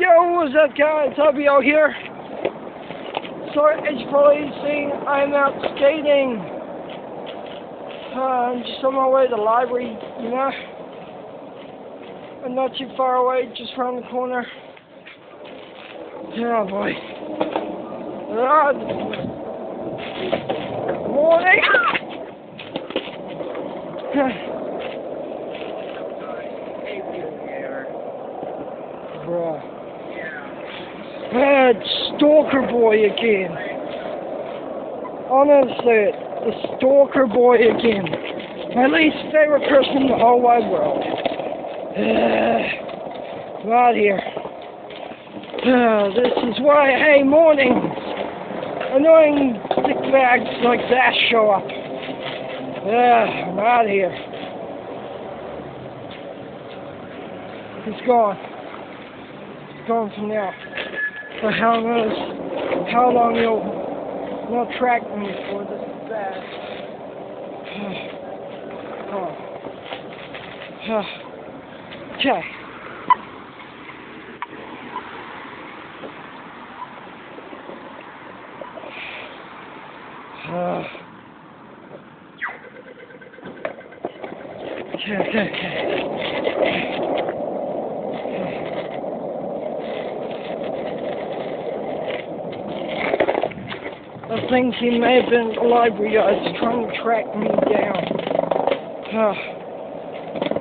Yo, what's up guys? Hubby out here. Sorry, it's probably seen, I'm out skating. Uh, I'm just on my way to the library, you know. I'm not too far away, just around the corner. Yeah, boy. Ah, morning. Bruh. Ah, Stalker Boy again. Honestly, the Stalker Boy again. My least favorite person in the whole wide world. Uh, out here. Uh, this is why, hey, morning. Annoying dickbags like that show up. Yeah, I'm out here. He's gone. He's gone from now. For hell knows how long he'll not track me for. This is bad. oh. Uh, okay, okay, okay. I think he may have been at the library guys trying to track me down. Oh,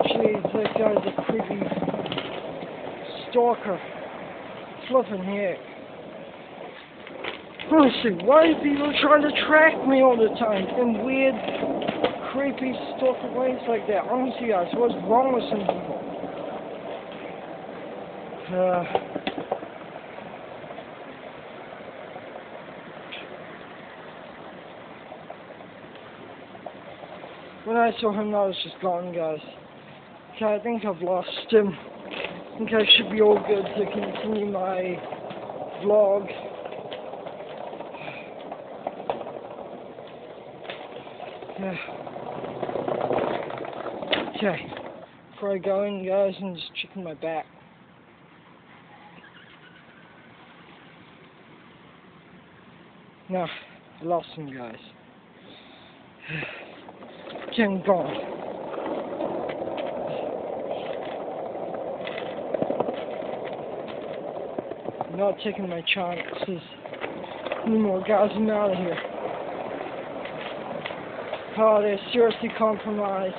jeez, that guy's a creepy stalker. Flipping heck. Honestly, why are people trying to track me all the time in weird, creepy, stalker ways like that? Honestly, guys, what's wrong with some people? Uh, when I saw him, I was just gone, guys. Okay, I think I've lost him. I think I should be all good to continue my vlog. Yeah. Okay. Before I go in, guys, I'm just checking my back. No, I lost him, guys. Okay, I'm not taking my chances No anymore, guys. Out of here. Oh, they're seriously compromised.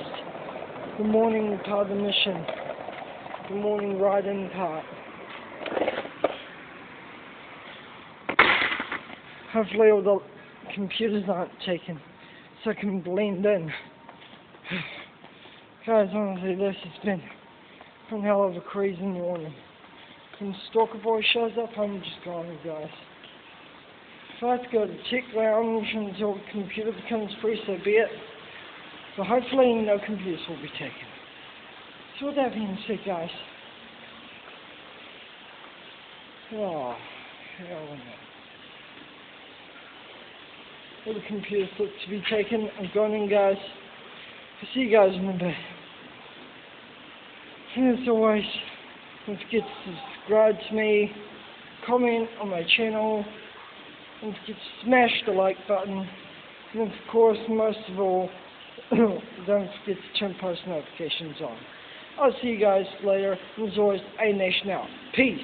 The morning part of the mission. The morning ride-in part. Hopefully all the computers aren't taken, so I can blend in. Guys, honestly, this has been one hell of a crazy morning. When Stalker Boy shows up, I'm just gone, guys. If I have to go to Tech Lounge until the computer becomes free, so be it. But hopefully no computers will be taken. So with that being said, guys. Oh, hell no. All the computers look to be taken. I'm going in, guys. I'll see you guys in bit. And as always, don't forget to subscribe to me, comment on my channel, don't forget to smash the like button, and of course, most of all, don't forget to turn post notifications on. I'll see you guys later, and as always, A Nation out. Peace!